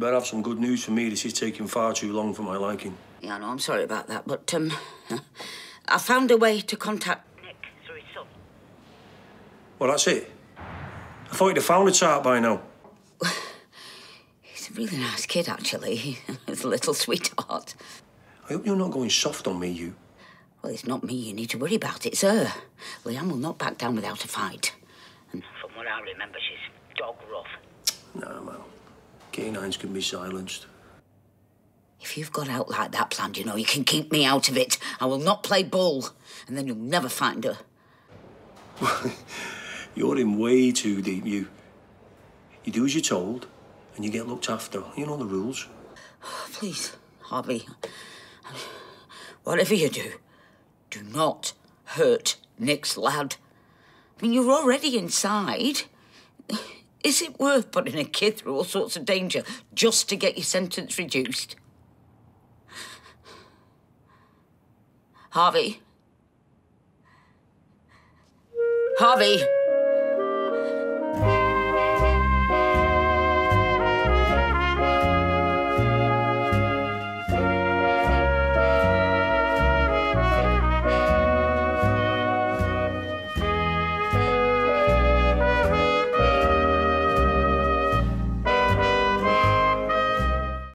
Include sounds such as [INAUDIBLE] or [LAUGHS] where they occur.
better have some good news for me. This is taking far too long for my liking. Yeah, I know, I'm sorry about that, but, um, [LAUGHS] I found a way to contact Nick through his son. Well, that's it. I thought you'd have found a chart by now. [SIGHS] He's a really nice kid, actually. [LAUGHS] He's a little sweetheart. I hope you're not going soft on me, you. Well, it's not me you need to worry about, it's her. Leanne will not back down without a fight. And from what I remember, she's dog rough. Canines can be silenced. If you've got out like that planned, you know, you can keep me out of it. I will not play ball, and then you'll never find her. [LAUGHS] You're in way too deep, you. You do as you're told, and you get looked after. You know the rules. [SIGHS] Please, Harvey. Whatever you do, do not hurt Nick's lad. I mean, you're already inside. Is it worth putting a kid through all sorts of danger just to get your sentence reduced? Harvey. Harvey!